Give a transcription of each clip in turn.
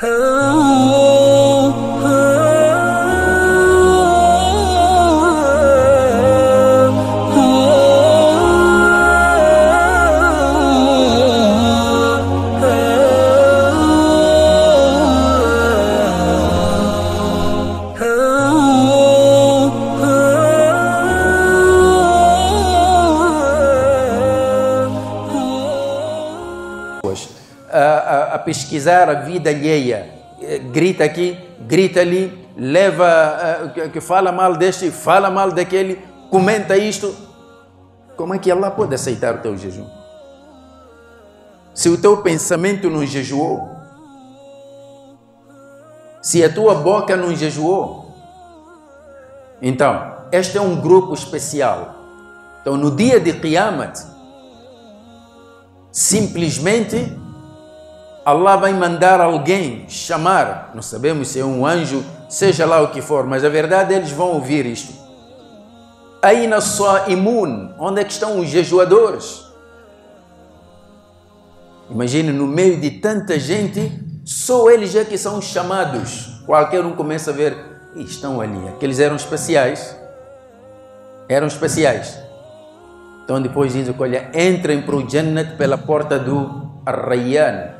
A, a, pesquisar a vida alheia, Eh, grita aqui, grita ali, leva, eh, que- que fala mal deste, fala mal daquele, comenta isto. Como é que Allah pode aceitar o teu jejum? Se o teu pensamento não jejuou, se a tua boca não jejuou, então, este é um grupo especial. Então, no dia de Qiyamah, simplesmente Allah vai mandar alguém chamar, não sabemos se é um anjo, seja lá o que for, mas a verdade eles vão ouvir isto. Aí na sua imun, onde é que estão os jejuadores? Imagine no meio de tanta gente, só eles é que são chamados. Qualquer um começa a ver, "Ih, estão ali, aqueles eram especiais. Eram especiais. Então depois diz, olha, entrem para o Jannat pela porta do Ar-Rayyan.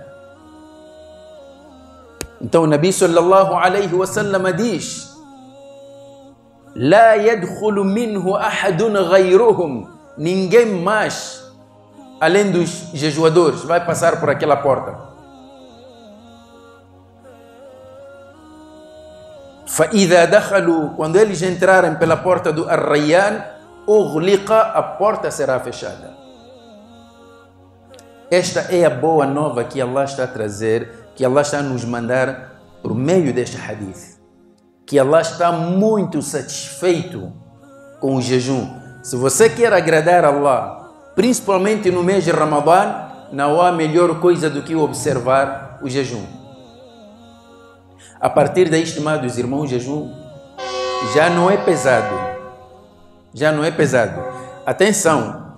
Então o Nabi sallallahu alaihi wasallam diz: لا يدخل منه أحد غيرهم ninguém mais além dos jejuadores vai passar por aquela porta فإذا دخلوا quando eles entrarem pela porta do Ar-Rayyan أغلق a porta será fechada esta é a boa nova que Allah está a trazer que Allah está a nos mandar por meio deste hadith que Allah está muito satisfeito com o jejum. Se você quer agradar a Allah, principalmente no mês de Ramadã, não há melhor coisa do que observar o jejum. A partir daí, estimados irmãos, o jejum já não é pesado. Já não é pesado. Atenção,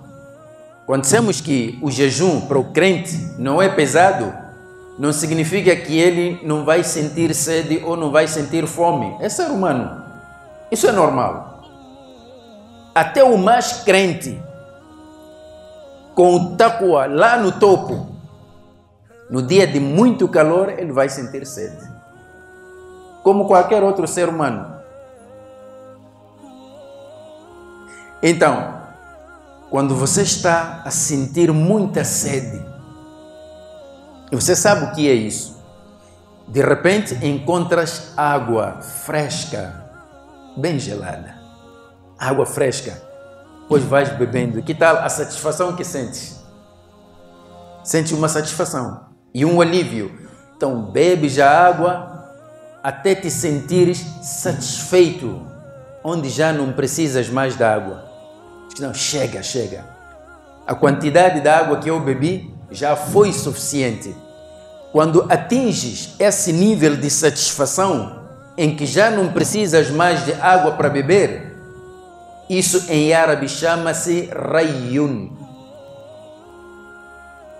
quando dissemos que o jejum para o crente não é pesado, não significa que ele não vai sentir sede ou não vai sentir fome. É ser humano. Isso é normal. Até o mais crente, com o taqwa lá no topo, no dia de muito calor, ele vai sentir sede. Como qualquer outro ser humano. Então, quando você está a sentir muita sede, e você sabe o que é isso? De repente encontras água fresca, bem gelada. Água fresca. Pois vais bebendo. Que tal a satisfação que sentes? Sente uma satisfação e um alívio. Então bebes a água até te sentires satisfeito, onde já não precisas mais da água. Não, chega, chega. A quantidade de água que eu bebi já foi suficiente. Quando atinges esse nível de satisfação em que já não precisas mais de água para beber, isso em árabe chama-se rayun.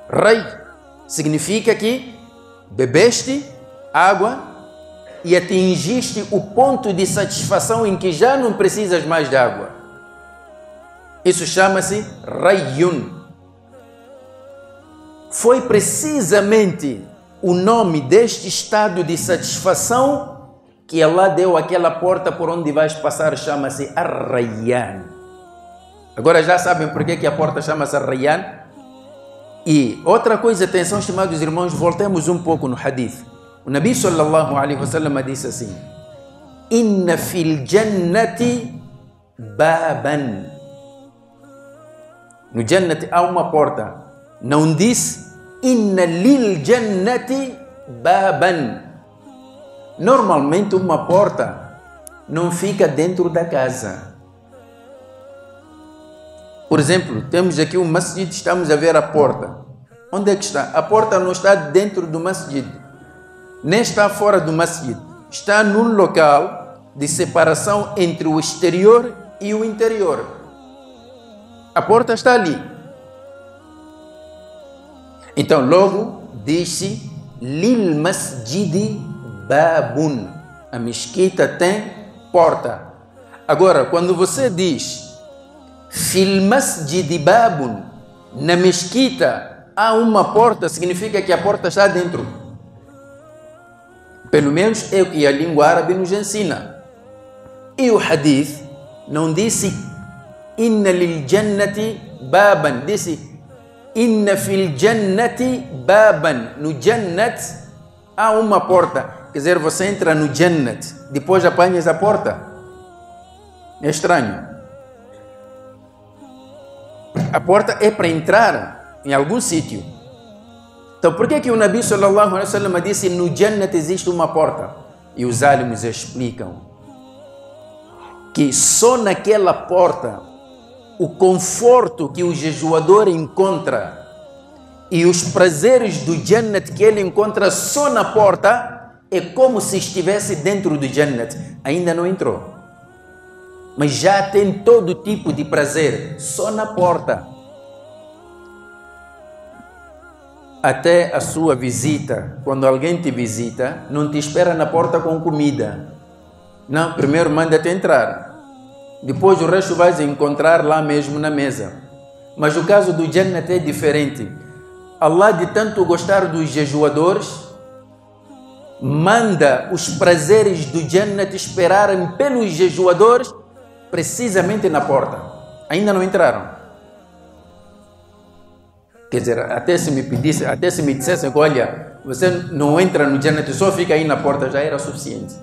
Ray significa que bebeste água e atingiste o ponto de satisfação em que já não precisas mais de água. Isso chama-se rayun foi precisamente o nome deste estado de satisfação que Allah deu àquela porta por onde vais passar, chama-se Ar-Rayyan. Agora já sabem por que, a porta chama-se Ar-Rayyan? E outra coisa, atenção, estimados irmãos, voltemos um pouco no hadith. O Nabi sallallahu alaihi wasallam disse assim: Inna fil jannati baban. No Jannati há uma porta não diz inna lil jannati baban. Normalmente uma porta não fica dentro da casa. Por exemplo, temos aqui um masjid, estamos a ver a porta. Onde é que está? A porta não está dentro do masjid, nem está fora do masjid. Está num local de separação entre o exterior e o interior. A porta está ali. Então, logo, diz-se Lil masjidi babun. A mesquita tem porta. Agora, quando você diz fil masjidi babun, na mesquita há uma porta, significa que a porta está dentro. Pelo menos é o que a língua árabe nos ensina. E o hadith não disse inna lil jannati baban, disse inna fil jannati baban. No jannat há uma porta. Quer dizer, você entra no jannat, depois apanhas a porta. É estranho. A porta é para entrar em algum sítio. Então, por que, que o Nabi sallallahu alaihi wasallam disse no Jannat existe uma porta? E os álimos explicam que só naquela porta o conforto que o jejuador encontra e os prazeres do Jannat que ele encontra só na porta é como se estivesse dentro do Jannat. Ainda não entrou mas já tem todo tipo de prazer só na porta. Até a sua visita, quando alguém te visita, não te espera na porta com comida. Não, primeiro manda-te entrar. Depois o resto vais encontrar lá mesmo na mesa. Mas o caso do Jannat é diferente. Allah, de tanto gostar dos jejuadores, manda os prazeres do Jannat esperarem pelos jejuadores precisamente na porta. Ainda não entraram. Quer dizer, até se me pedisse, até se me dissessem, olha, você não entra no Jannat, só fica aí na porta, já era suficiente.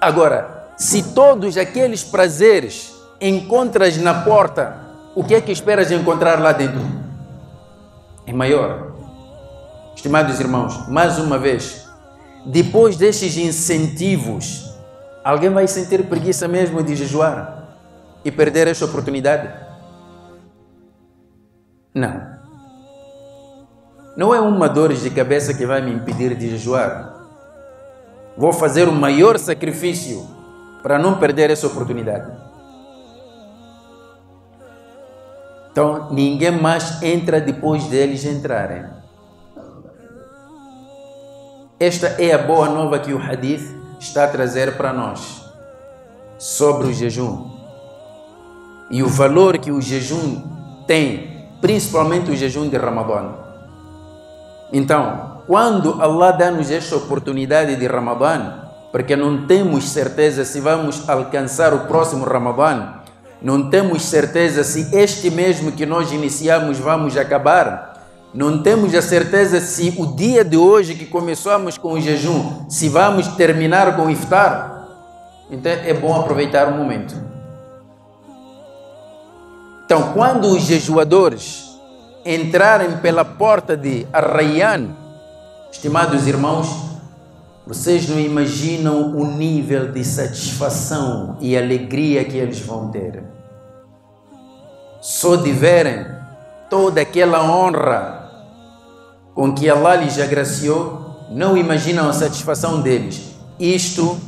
Agora, se todos aqueles prazeres encontras na porta, o que é que esperas encontrar lá dentro? É maior. Estimados irmãos, mais uma vez, depois destes incentivos Alguém vai sentir preguiça mesmo de jejuar e perder esta oportunidade? Não. Não é uma dor de cabeça que vai me impedir de jejuar. Vou fazer o maior sacrifício para não perder essa oportunidade. Então, ninguém mais entra depois deles entrarem. Esta é a boa nova que o hadith está a trazer para nós sobre o jejum e o valor que o jejum tem, principalmente o jejum de Ramadã. Então, quando Allah dá-nos esta oportunidade de Ramadã, porque não temos certeza se vamos alcançar o próximo Ramadã, não temos certeza se este mesmo que nós iniciamos vamos acabar, não temos a certeza se o dia de hoje que começamos com o jejum, se vamos terminar com o iftar. Então é bom aproveitar o momento. Então, quando os jejuadores entrarem pela porta de Arrayan, estimados irmãos, vocês não imaginam o nível de satisfação e alegria que eles vão ter. Só de verem toda aquela honra com que Allah lhes agraciou, não imaginam a satisfação deles. Isto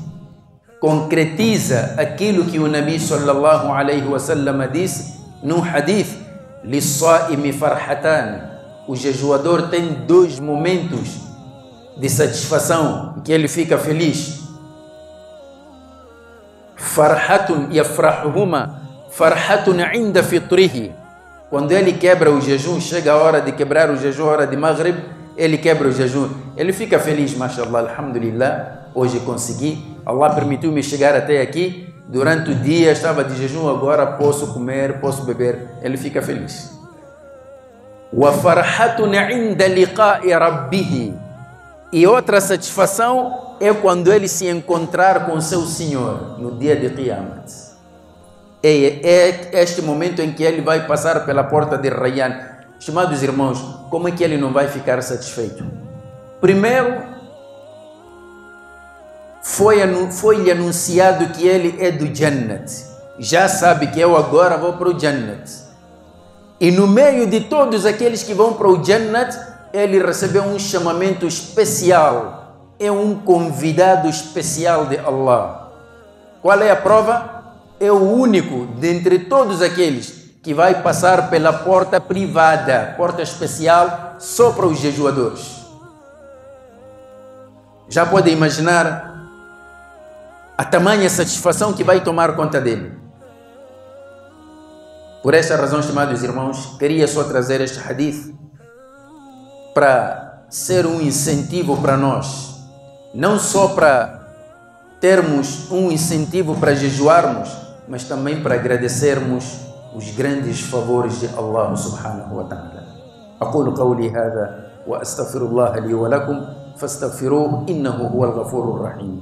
concretiza aquilo que o Nabi sallallahu alaihi wasallam disse no hadith: "Lis-sa'imi farhatan". O jejuador tem dois momentos de satisfação que ele fica feliz. Farhatun yafrahuhuma farhatun 'inda fitrihi quando ele quebra o jejum, chega a hora de quebrar o jejum, hora de Maghrib, ele quebra o jejum. Ele fica feliz, mashallah, alhamdulillah, hoje consegui. Allah permitiu-me chegar até aqui. Durante o dia estava de jejum, agora posso comer, posso beber. Ele fica feliz. E outra satisfação é quando ele se encontrar com seu Senhor no dia de Qiyamah é, é este momento em que ele vai passar pela porta de Rayyan. Estimados irmãos, como é que ele não vai ficar satisfeito? Primeiro, foi-lhe foi anunciado que ele é do Jannat. Já sabe que eu agora vou para o Jannat. E no meio de todos aqueles que vão para o Jannat, ele recebeu um chamamento especial. É um convidado especial de Allah. Qual é a prova? é o único dentre todos aqueles que vai passar pela porta privada, porta especial só para os jejuadores. Já pode imaginar a tamanha satisfação que vai tomar conta dele. Por esta razão, estimados irmãos, queria só trazer este hadith para ser um incentivo para nós, não só para termos um incentivo para jejuarmos, mas também para agradecermos os grandes favores de Allah subhanahu wa ta'ala. أقول قولي هذا وأستغفر الله لي ولكم فاستغفروه إنه هو الغفور الرحيم.